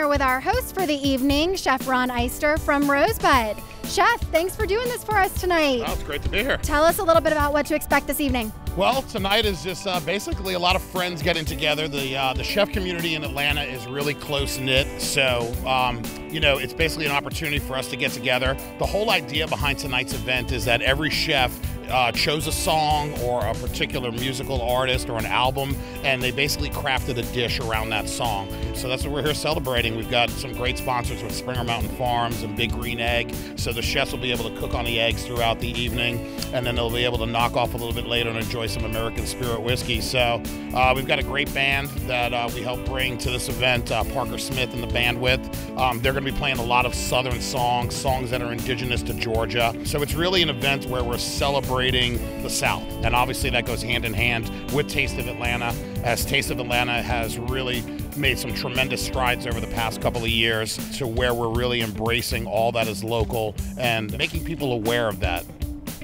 here with our host for the evening, Chef Ron Eyester from Rosebud. Chef, thanks for doing this for us tonight. Oh, it's great to be here. Tell us a little bit about what to expect this evening. Well, tonight is just uh, basically a lot of friends getting together. The uh, the chef community in Atlanta is really close knit, so um, you know it's basically an opportunity for us to get together. The whole idea behind tonight's event is that every chef uh, chose a song or a particular musical artist or an album, and they basically crafted a dish around that song. So that's what we're here celebrating. We've got some great sponsors with Springer Mountain Farms and Big Green Egg, so the chefs will be able to cook on the eggs throughout the evening, and then they'll be able to knock off a little bit later and enjoy some American Spirit whiskey. So uh, we've got a great band that uh, we help bring to this event, uh, Parker Smith and the band with. Um, they're going to be playing a lot of Southern songs, songs that are indigenous to Georgia. So it's really an event where we're celebrating the South. And obviously that goes hand in hand with Taste of Atlanta, as Taste of Atlanta has really made some tremendous strides over the past couple of years to where we're really embracing all that is local and making people aware of that.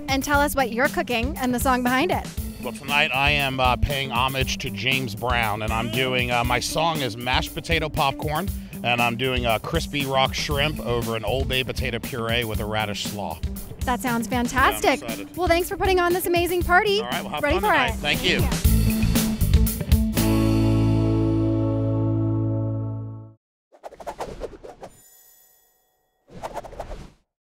And tell us what you're cooking and the song behind it. Well, tonight I am uh, paying homage to James Brown, and I'm doing uh, my song is mashed potato popcorn, and I'm doing a crispy rock shrimp over an Old Bay potato puree with a radish slaw. That sounds fantastic. Yeah, well, thanks for putting on this amazing party. All right, we'll have Ready fun for tonight. it. Thank you.